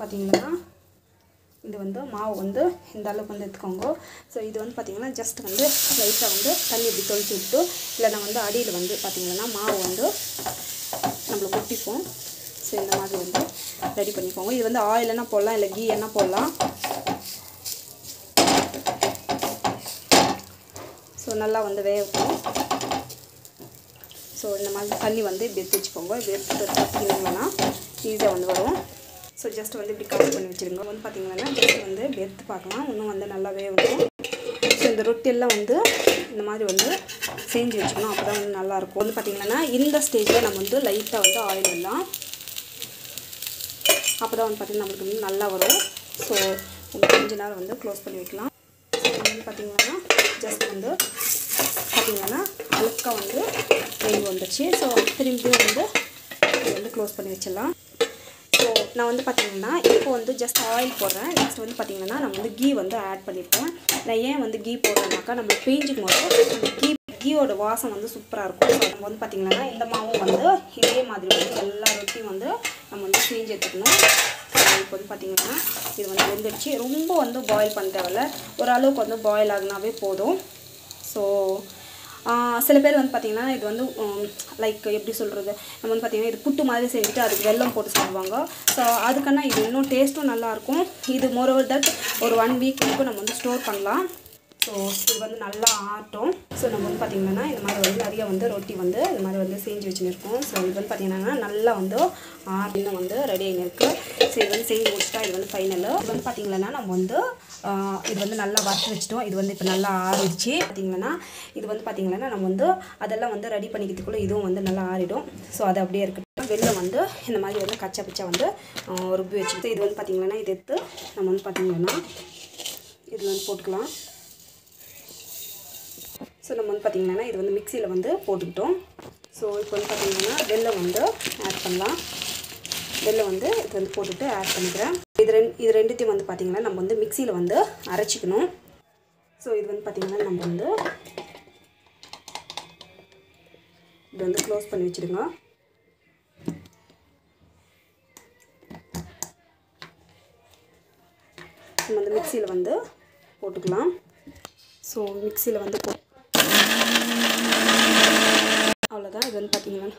பார்த்தீங்கன்னா இது வந்து மாவு வந்து இந்த அளவுக்கு வந்து எடுத்துக்கோங்க. ஸோ இது வந்து பார்த்திங்கன்னா ஜஸ்ட் வந்து லைட்டாக வந்து தண்ணி இப்படி தொழிச்சு விட்டு இல்லைனா வந்து அடியில் வந்து பார்த்திங்கன்னா மாவு வந்து நம்மளை கொட்டிப்போம் ஸோ இந்த மாதிரி வந்து ரெடி பண்ணிக்கோங்க. இது வந்து ஆயில் என்ன போடலாம் இல்லை கீ என்ன போடலாம். ஸோ நல்லா வந்து வேகட்டும். ஸோ இந்த மாதிரி தண்ணி வந்து இப்படி எடுத்து வச்சுக்கோங்க. இப்படி எடுத்து பார்த்தீங்கன்னா ஈஸியாக வந்து வரும். ஸோ ஜஸ்ட் வந்து இப்படி கவர் பண்ணி வச்சுருங்க. வந்து பார்த்தீங்கன்னா ஜஸ்ட் வந்து வெறுத்து பார்க்கலாம். இன்னும் வந்து நல்லா வேகணும் ஸோ இந்த ரொட்டியெல்லாம் வந்து இந்த மாதிரி வந்து செஞ்சு வச்சுக்கணும். அப்போ தான் வந்து நல்லாயிருக்கும் வந்து பார்த்திங்கன்னா இந்த ஸ்டேஜில் நம்ம வந்து லைட்டாக வந்து ஆயில் எல்லாம் அப்போ தான் வந்து பார்த்திங்கன்னா நம்மளுக்கு வந்து நல்லா வரும். ஸோ கொஞ்ச நேரம் வந்து க்ளோஸ் பண்ணி வைக்கலாம். வந்து பார்த்திங்கன்னா ஜஸ்ட் வந்து பார்த்திங்கன்னா அழுக்காக வந்து வெயில் வந்துடுச்சு ஸோ திரும்பியும் வந்து வந்து க்ளோஸ் பண்ணி வச்சிடலாம். ஸோ நான் வந்து பார்த்திங்கன்னா இப்போ வந்து ஜஸ்ட் ஆயில் போடுறேன். நெக்ஸ்ட் வந்து பார்த்திங்கன்னா நான் வந்து கீ வந்து ஆட் பண்ணிப்பேன் நான் ஏன் வந்து கீ போடுறேன்னாக்கா நம்ம பேஞ்சிக்கும் போது கீ கீயோட வாசம் வந்து சூப்பராக இருக்கும். ஸோ நம்ம வந்து பார்த்திங்கன்னா இந்த மாவும் வந்து இதே மாதிரி வந்து எல்லா ரொட்டியும் வந்து நம்ம வந்து செஞ்சு எடுத்துக்கணும். இப்போ வந்து பார்த்திங்கன்னா இது வந்து வெந்துடுச்சு. ரொம்ப வந்து பாயில் பண்ண தேவையில்ல. ஓரளவுக்கு வந்து பாயில் ஆகுனாவே போதும். ஸோ சில பேர் வந்து பார்த்திங்கன்னா இது வந்து லைக் எப்படி சொல்கிறது நம்ம வந்து பார்த்திங்கன்னா இது புட்டு மாதிரி செஞ்சுட்டு அதுக்கு வெல்லம் போட்டு சாப்பிடுவாங்க. ஸோ அதுக்கான இது இன்னும் டேஸ்ட்டும் நல்லாயிருக்கும் இது மோரோவர் தட் ஒரு ஒன் வீக் வரைக்கும் நம்ம வந்து ஸ்டோர் பண்ணலாம். ஸோ இது வந்து நல்லா ஆட்டும் ஸோ நம்ம வந்து பார்த்திங்கன்னா இந்த மாதிரி வந்து நிறைய வந்து ரொட்டி வந்து இந்த மாதிரி வந்து செஞ்சு வச்சுருக்கோம் ஸோ இது வந்து பார்த்திங்கன்னா நல்லா வந்து ஆறுன்னு வந்து ரெடி ஆகி இருக்குது ஸோ இது வந்து செஞ்சு முடிச்சுட்டா இது வந்து ஃபைனலு இது வந்து பார்த்திங்கன்னா நம்ம வந்து இது வந்து நல்லா வறுத்து வச்சிட்டோம் இது வந்து இப்போ நல்லா ஆறிடுச்சு பார்த்திங்கன்னா இது வந்து பார்த்திங்கன்னா நம்ம வந்து அதெல்லாம் வந்து ரெடி பண்ணிக்கிறதுக்குள்ளே இதுவும் வந்து நல்லா ஆறிடும் ஸோ அது அப்படியே இருக்கட்டும் வெளில வந்து இந்த மாதிரி வந்து கச்சா பிச்சா வந்து ருப்பி வச்சுக்கிட்டு இது வந்து பார்த்திங்கன்னா இது எடுத்து நம்ம வந்து பார்த்திங்கன்னா இதில் வந்து போட்டுக்கலாம் ஸோ நம்ம வந்து பார்த்திங்கன்னா இது வந்து மிக்சியில் வந்து போட்டுக்கிட்டோம். ஸோ இப்போ வந்து பார்த்திங்கன்னா வெள்ளை வந்து ஆட் பண்ணலாம். வெல்லம் வந்து இது வந்து போட்டுட்டு ஆட் பண்ணிக்கிறேன். இது ரெண்டு இது ரெண்டுத்தையும் வந்து பார்த்திங்கன்னா நம்ம வந்து மிக்சியில் வந்து அரைச்சிக்கணும். ஸோ இது வந்து பார்த்திங்கன்னா நம்ம வந்து இது வந்து க்ளோஸ் பண்ணி வச்சுடுங்க. நம்ம வந்து மிக்சியில் வந்து போட்டுக்கலாம். ஸோ மிக்சியில் வந்து போ அவ்வளோதான் வந்து பார்த்தீங்கன்னா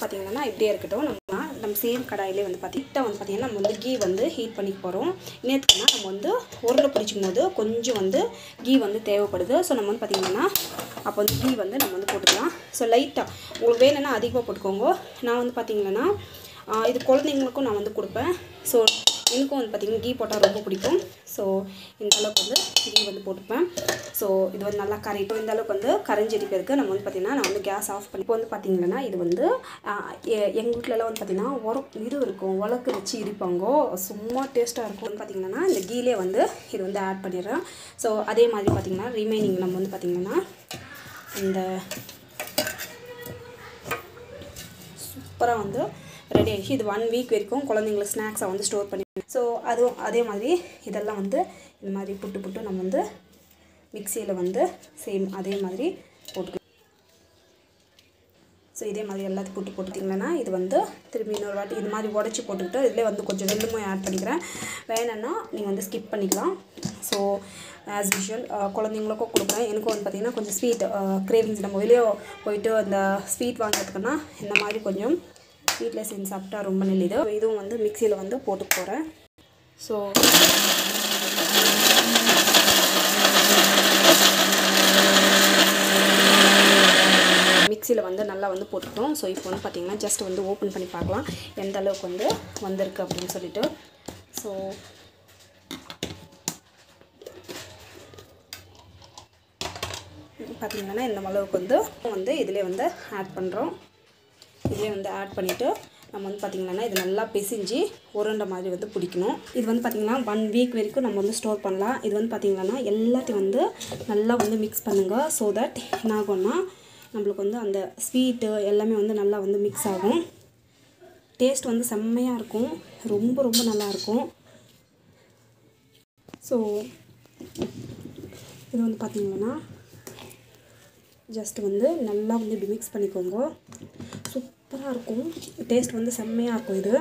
பார்த்தீங்கன்னா இப்படியே இருக்கட்டும். நம்ம நம்ம சேம் கடாயிலே வந்து பார்த்தீங்கன்னா வந்து பார்த்தீங்கன்னா நம்ம வந்து கீ வந்து ஹீட் பண்ணி போகிறோம் நேற்றுக்குன்னா நம்ம வந்து உருளை பிடிச்சிக்கும் போது கொஞ்சம் வந்து கீ வந்து தேவைப்படுது. ஸோ நம்ம வந்து பார்த்தீங்கன்னா அப்போ வந்து கீ வந்து நம்ம வந்து போட்டுக்கலாம். ஸோ லைட்டாக உங்களுக்கு வேணும்னா அதிகமாக போட்டுக்கோங்க. நான் வந்து பார்த்தீங்கன்னா இது குழந்தைங்களுக்கும் நான் வந்து கொடுப்பேன். ஸோ எனக்கும் வந்து பார்த்திங்கன்னா கீ போட்டால் ரொம்ப பிடிக்கும். ஸோ இந்த அளவுக்கு வந்து கீ வந்து போட்டுப்பேன். ஸோ இது வந்து நல்லா கரைட்டும் இந்த அளவுக்கு வந்து கரைஞ்செடி பேருக்கு நம்ம வந்து பார்த்திங்கன்னா நான் வந்து கேஸ் ஆஃப் பண்ணி இப்போ வந்து பார்த்திங்கன்னா இது வந்து எ- எங்கள் வீட்டிலலாம் வந்து பார்த்திங்கன்னா உரம் இது இருக்கும். உலக்கு வச்சு இருப்பாங்கோ சும்மா டேஸ்ட்டாக இருக்கும். வந்து பார்த்திங்கன்னா இந்த கீலே வந்து இது வந்து ஆட் பண்ணிடுறேன். ஸோ அதே மாதிரி பார்த்திங்கன்னா ரிமைனிங் நம்ம வந்து பார்த்திங்கன்னா இந்த சூப்பராக வந்து ரெடி ஆகிடுச்சு இது ஒன் வீக் வரைக்கும் குழந்தைங்களை ஸ்நாக்ஸை வந்து ஸ்டோர் பண்ணி ஸோ அதுவும் அதே மாதிரி இதெல்லாம் வந்து இந்த மாதிரி புட்டு புட்டு நம்ம வந்து மிக்சியில் வந்து சேம் அதே மாதிரி போட்டுக்கலாம் ஸோ இதே மாதிரி எல்லாத்தையும் போட்டு போட்டுட்டிங்கன்னா இது வந்து திரும்பி இன்னொரு வாட்டி இது மாதிரி உடச்சி போட்டுக்கிட்டு இதிலே வந்து கொஞ்சம் வெள்ளமும் ஆட் பண்ணிக்கிறேன். வேணும்னா நீங்கள் வந்து ஸ்கிப் பண்ணிக்கலாம். ஸோ ஆஸ் யூஷுவல் குழந்தைங்களுக்கும் கொடுக்குறேன். எனக்கும் வந்து பார்த்திங்கன்னா கொஞ்சம் ஸ்வீட் கிரேவிங்ஸ் நம்ம வெளியே போயிட்டு அந்த ஸ்வீட் வாங்குறதுக்குன்னா இந்த மாதிரி கொஞ்சம் வீட்டில் செஞ்சு சாப்பிட்டா ரொம்ப நல்லது. இதுவும் வந்து மிக்சியில் வந்து போட்டு போகிறேன் ஸோ மிக்சியில் வந்து நல்லா வந்து போட்டுட்டோம் ஸோ இப்போ வந்து பார்த்திங்கன்னா ஜஸ்ட் வந்து ஓப்பன் பண்ணி பார்க்கலாம். எந்த அளவுக்கு வந்து வந்திருக்கு அப்படின்னு சொல்லிட்டு. ஸோ பார்த்திங்கன்னா இந்த அளவுக்கு வந்து வந்து இதிலே வந்து ஆட் பண்ணுறோம் இதிலே வந்து ஆட் பண்ணிவிட்டு நம்ம வந்து பார்த்திங்கன்னா இது நல்லா பிசிஞ்சு உருண்டை மாதிரி வந்து பிடிக்கணும். இது வந்து பார்த்திங்கன்னா ஒன் வீக் வரைக்கும் நம்ம வந்து ஸ்டோர் பண்ணலாம். இது வந்து பார்த்திங்கன்னா எல்லாத்தையும் வந்து நல்லா வந்து மிக்ஸ் பண்ணுங்கள் ஸோ தட் என்ன ஆகும்னா நம்மளுக்கு வந்து அந்த ஸ்வீட்டு எல்லாமே வந்து நல்லா வந்து மிக்ஸ் ஆகும். டேஸ்ட் வந்து செம்மையாக இருக்கும். ரொம்ப ரொம்ப நல்லாயிருக்கும் ஸோ இது வந்து பார்த்திங்கன்னா ஜஸ்ட் வந்து நல்லா வந்து இப்படி மிக்ஸ் பண்ணிக்கோங்க. சூப்பராக இருக்கும். டேஸ்ட் வந்து செம்மையாக இருக்கும் இது.